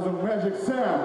Also Magic Sam.